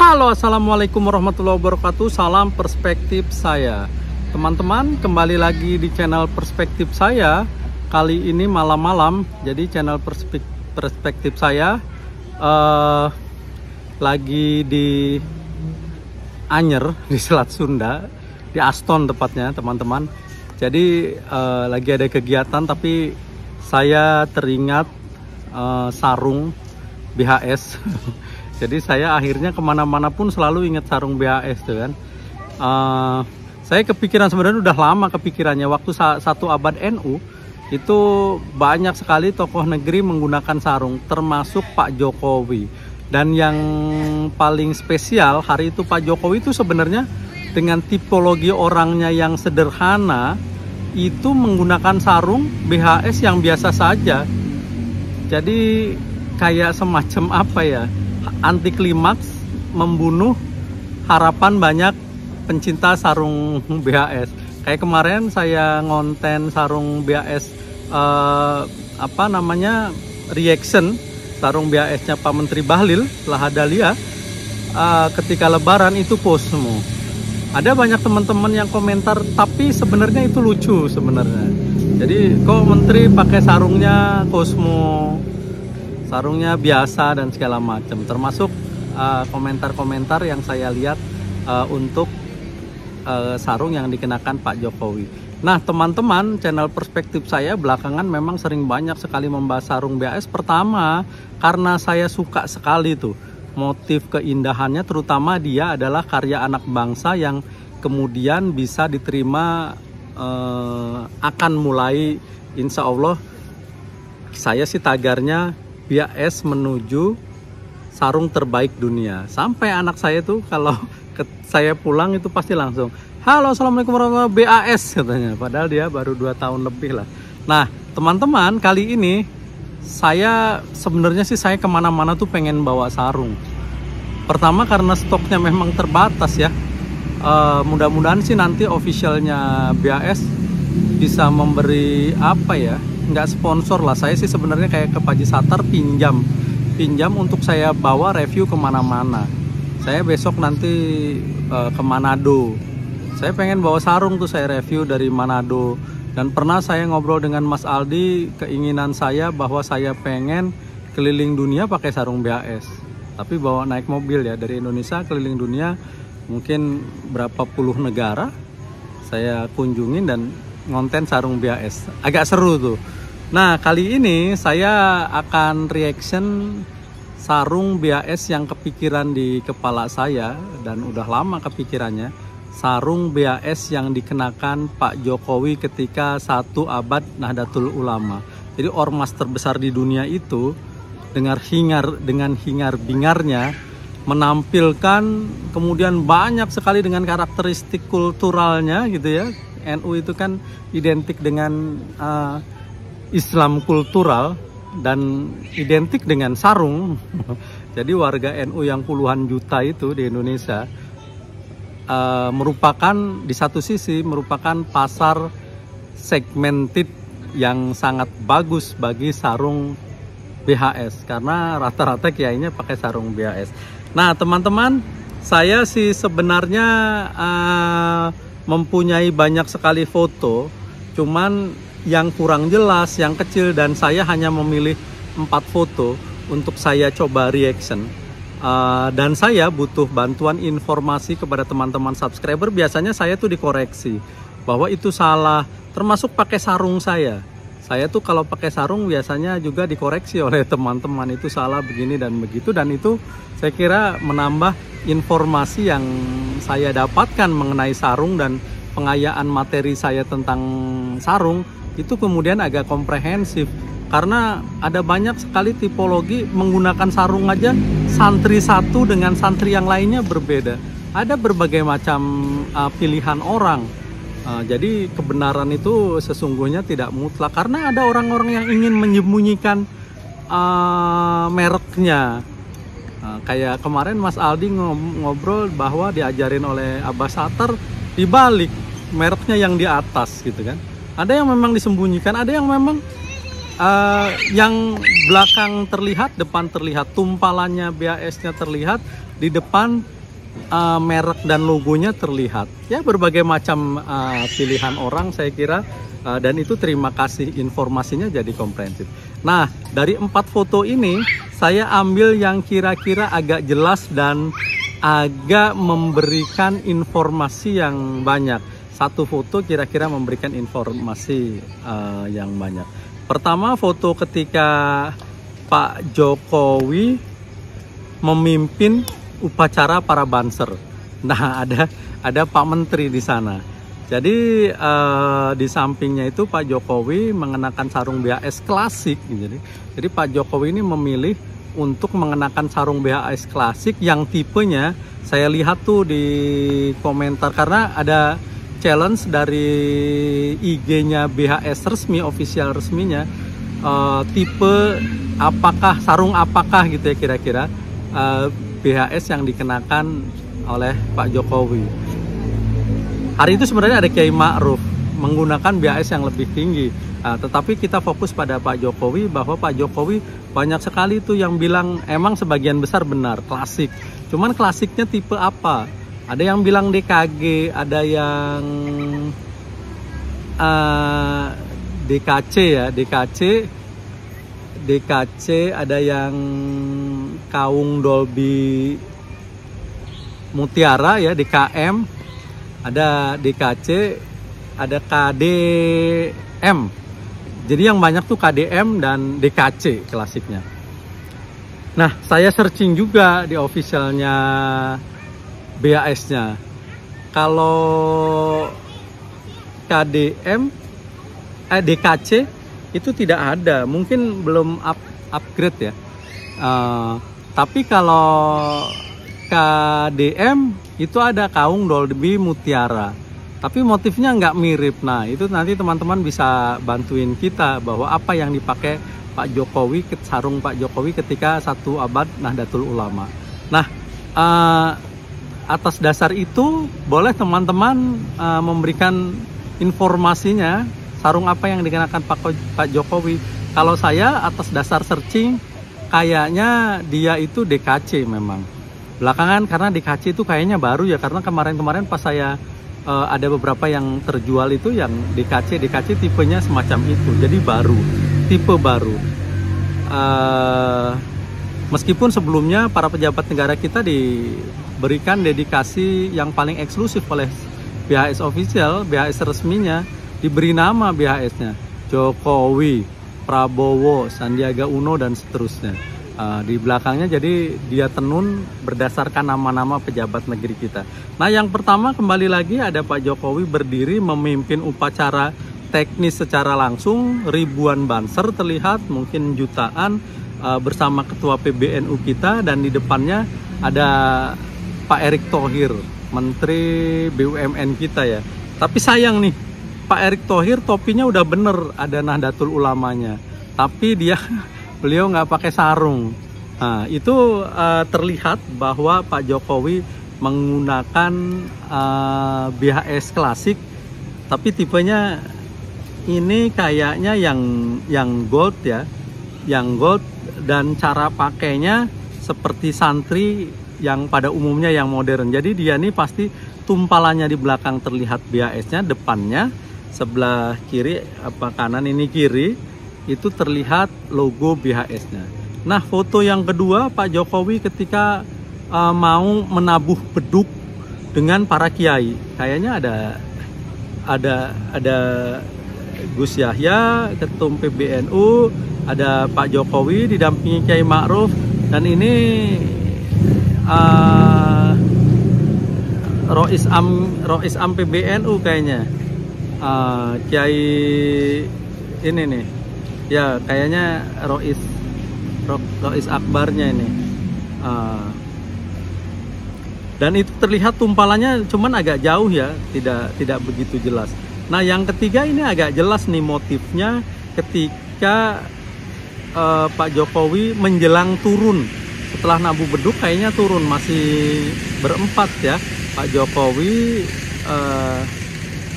Halo assalamualaikum warahmatullahi wabarakatuh. Salam perspektif saya. Teman-teman kembali lagi di channel perspektif saya. Kali ini malam-malam Jadi channel perspektif saya uh, Lagi di Anyer di Selat Sunda Di Aston tepatnya teman-teman. Jadi uh, lagi ada kegiatan tapi saya teringat uh, sarung BHS jadi saya akhirnya ke mana-mana pun selalu ingat sarung BHS tuh kan. Uh, saya kepikiran sebenarnya udah lama kepikirannya. Waktu satu abad NU itu banyak sekali tokoh negeri menggunakan sarung termasuk Pak Jokowi. Dan yang paling spesial hari itu Pak Jokowi itu sebenarnya dengan tipologi orangnya yang sederhana itu menggunakan sarung BHS yang biasa saja. Jadi kayak semacam apa ya anti klimaks membunuh harapan banyak pencinta sarung BHS. Kayak kemarin saya ngonten sarung BHS uh, apa namanya reaction sarung BHS-nya Pak Menteri Bahlil Lahadalia uh, ketika Lebaran itu post semua. Ada banyak teman-teman yang komentar tapi sebenarnya itu lucu sebenarnya. Jadi kok Menteri pakai sarungnya Cosmo sarungnya biasa dan segala macam termasuk uh, komentar-komentar uh, yang saya lihat uh, untuk uh, sarung yang dikenakan Pak Jokowi. Nah teman-teman channel perspektif saya belakangan memang sering banyak sekali membahas sarung BAS pertama karena saya suka sekali tuh motif keindahannya terutama dia adalah karya anak bangsa yang kemudian bisa diterima uh, akan mulai insya Allah saya sih tagarnya BAS menuju sarung terbaik dunia. Sampai anak saya tuh kalau ke, saya pulang itu pasti langsung, halo assalamualaikum warahmatullahi BAS katanya. Padahal dia baru 2 tahun lebih lah. Nah teman-teman kali ini saya sebenarnya sih saya ke mana-mana tuh pengen bawa sarung. Pertama karena stoknya memang terbatas ya. Uh, mudah-mudahan sih nanti officialnya BAS bisa memberi apa ya nggak sponsor lah. Saya sih sebenarnya kayak ke Paji Satar pinjam. Pinjam untuk saya bawa review ke mana-mana. Saya besok nanti uh, ke Manado. Saya pengen bawa sarung tuh saya review dari Manado. Dan pernah saya ngobrol dengan Mas Aldi keinginan saya bahwa saya pengen keliling dunia pakai sarung BAS tapi bawa naik mobil ya dari Indonesia keliling dunia mungkin berapa puluh negara saya kunjungin dan ngonten sarung BAS agak seru tuh Nah, kali ini saya akan reaction sarung BAS yang kepikiran di kepala saya dan udah lama kepikirannya. Sarung BAS yang dikenakan Pak Jokowi ketika satu abad Nahdlatul Ulama. Jadi ormas terbesar di dunia itu dengan hingar dengan hingar bingarnya menampilkan kemudian banyak sekali dengan karakteristik kulturalnya gitu ya. NU itu kan identik dengan uh, Islam kultural dan identik dengan sarung. Jadi warga NU yang puluhan juta itu di Indonesia uh, merupakan di satu sisi merupakan pasar segmented yang sangat bagus bagi sarung BHS karena rata-rata kiainya pakai sarung BHS. Nah teman-teman saya sih sebenarnya uh, mempunyai banyak sekali foto, cuman yang kurang jelas, yang kecil dan saya hanya memilih empat foto untuk saya coba reaction. Uh, dan saya butuh bantuan informasi kepada teman-teman subscriber. Biasanya saya tuh dikoreksi bahwa itu salah, termasuk pakai sarung saya. Saya tuh kalau pakai sarung biasanya juga dikoreksi oleh teman-teman itu salah begini dan begitu dan itu saya kira menambah informasi yang saya dapatkan mengenai sarung dan pengayaan materi saya tentang sarung itu kemudian agak komprehensif. Karena ada banyak sekali tipologi menggunakan sarung aja santri satu dengan santri yang lainnya berbeda. Ada berbagai macam uh, pilihan orang. Uh, jadi kebenaran itu sesungguhnya tidak mutlak. Karena ada orang-orang yang ingin menyembunyikan uh, mereknya. Uh, kayak kemarin Mas Aldi ngobrol bahwa diajarin oleh Abbas Satar dibalik mereknya yang di atas gitu kan ada yang memang disembunyikan ada yang memang uh, yang belakang terlihat, depan terlihat, tumpalannya BAS-nya terlihat, di depan uh, merek dan logonya terlihat. Ya berbagai macam uh, pilihan orang saya kira uh, dan itu terima kasih informasinya jadi komprehensif. Nah dari empat foto ini saya ambil yang kira-kira agak jelas dan agak memberikan informasi yang banyak. Satu foto kira-kira memberikan informasi uh, yang banyak. Pertama foto ketika Pak Jokowi memimpin upacara para banser. Nah ada ada Pak Menteri di sana. Jadi uh, di sampingnya itu Pak Jokowi mengenakan sarung BAS klasik. Jadi jadi Pak Jokowi ini memilih untuk mengenakan sarung BHS klasik yang tipenya saya lihat tuh di komentar karena ada challenge dari IG-nya BHS resmi official resminya uh, tipe apakah sarung apakah gitu ya kira-kira uh, eh, BHS yang dikenakan oleh Pak Jokowi. Hari itu sebenarnya ada Kiai Ma'ruf menggunakan BHS yang lebih tinggi Nah, tetapi kita fokus pada Pak Jokowi bahwa Pak Jokowi banyak sekali tuh yang bilang emang sebagian besar benar klasik. Cuman klasiknya tipe apa? Ada yang bilang DKG, ada yang uh, eh, DKC ya, DKC, DKC, ada yang Kaung Dolby Mutiara ya, DKM, ada DKC, ada KDM jadi yang banyak tuh KDM dan DKC klasiknya. Nah, saya searching juga di officialnya BAS-nya. Kalau KDM eh DKC itu tidak ada, mungkin belum up, upgrade ya. Uh, tapi kalau KDM itu ada Kaung Dolby Mutiara tapi motifnya nggak mirip. Nah, itu nanti teman-teman bisa bantuin kita bahwa apa yang dipakai Pak Jokowi, sarung Pak Jokowi ketika satu abad Nahdlatul Ulama. Nah, uh, atas dasar itu boleh teman-teman uh, memberikan informasinya sarung apa yang dikenakan Pak, Pak Jokowi. Kalau saya atas dasar searching kayaknya dia itu DKC memang. Belakangan karena DKC itu kayaknya baru ya karena kemarin-kemarin pas saya uh, ada beberapa yang terjual itu yang DKC DKC tipenya semacam itu jadi baru tipe baru uh, meskipun sebelumnya para pejabat negara kita diberikan dedikasi yang paling eksklusif oleh BHS official BHS resminya diberi nama BHS-nya Jokowi Prabowo Sandiaga Uno dan seterusnya. Uh, di belakangnya jadi dia tenun berdasarkan nama-nama pejabat negeri kita. Nah yang pertama kembali lagi ada Pak Jokowi berdiri memimpin upacara teknis secara langsung ribuan banser terlihat mungkin jutaan uh, bersama ketua PBNU kita dan di depannya ada Pak Erick Thohir Menteri BUMN kita ya. Tapi sayang nih Pak Erick Thohir topinya udah bener ada Nahdlatul Ulamanya. Tapi dia beliau nggak pakai sarung. Nah, itu uh, terlihat bahwa Pak Jokowi menggunakan uh, eh, BHS klasik, tapi tipenya ini kayaknya yang yang gold ya, yang gold dan cara pakainya seperti santri yang pada umumnya yang modern. Jadi dia ini pasti tumpalannya di belakang terlihat BHS-nya, depannya sebelah kiri apa kanan ini kiri itu terlihat logo BHS-nya. Nah, foto yang kedua Pak Jokowi ketika uh, mau menabuh beduk dengan para kiai. Kayaknya ada ada ada Gus Yahya, Ketum PBNU, ada Pak Jokowi didampingi Kiai Ma'ruf dan ini uh, Rois Am Rois Am PBNU kayaknya. Uh, Kiai ini nih ya kayaknya Rois Rois Akbarnya ini uh, dan itu terlihat tumpalannya cuman agak jauh ya tidak tidak begitu jelas nah yang ketiga ini agak jelas nih motifnya ketika uh, Pak Jokowi menjelang turun. Setelah Nabu Beduk kayaknya turun masih berempat ya. Pak Jokowi uh,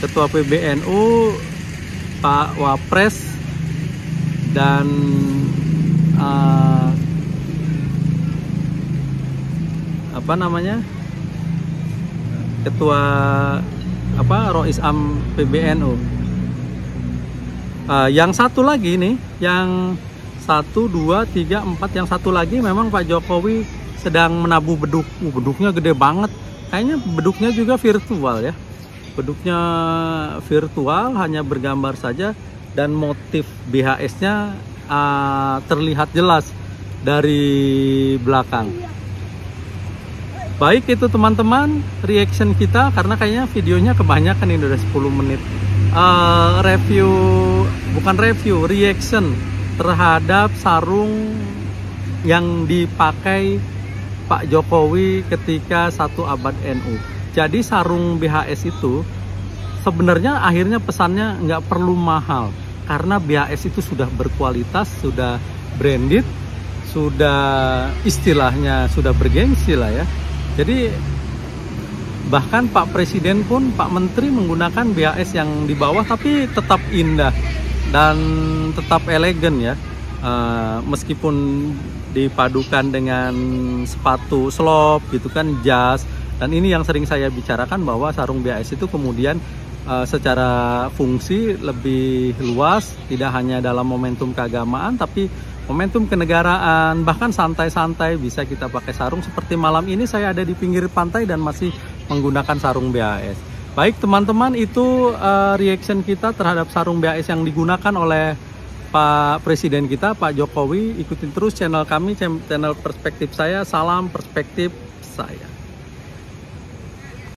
Ketua PBNU Pak Wapres dan uh, apa namanya? Ketua apa Rois Am PBNU uh, yang satu lagi nih yang satu dua tiga empat yang satu lagi memang Pak Jokowi sedang menabuh beduk. Uh, beduknya gede banget. Kayaknya beduknya juga virtual ya. Beduknya virtual hanya bergambar saja dan motif BHS-nya uh, terlihat jelas dari belakang. Baik itu teman-teman reaction kita karena kayaknya videonya kebanyakan ini udah 10 menit. Uh, review bukan review, reaction terhadap sarung yang dipakai Pak Jokowi ketika satu abad NU. Jadi sarung BHS itu sebenarnya akhirnya pesannya nggak perlu mahal karena BHS itu sudah berkualitas, sudah branded, sudah istilahnya sudah bergengsi lah ya. Jadi bahkan Pak Presiden pun Pak Menteri menggunakan BHS yang di bawah tapi tetap indah dan tetap elegan ya. Uh, meskipun dipadukan dengan sepatu slop gitu kan jas dan ini yang sering saya bicarakan bahwa sarung BAS itu kemudian uh, secara fungsi lebih luas, tidak hanya dalam momentum keagamaan, tapi momentum kenegaraan, bahkan santai-santai bisa kita pakai sarung. Seperti malam ini saya ada di pinggir pantai dan masih menggunakan sarung BAS. Baik teman-teman, itu uh, reaction kita terhadap sarung BAS yang digunakan oleh Pak Presiden kita, Pak Jokowi. Ikutin terus channel kami, channel perspektif saya. Salam perspektif saya.